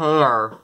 hair.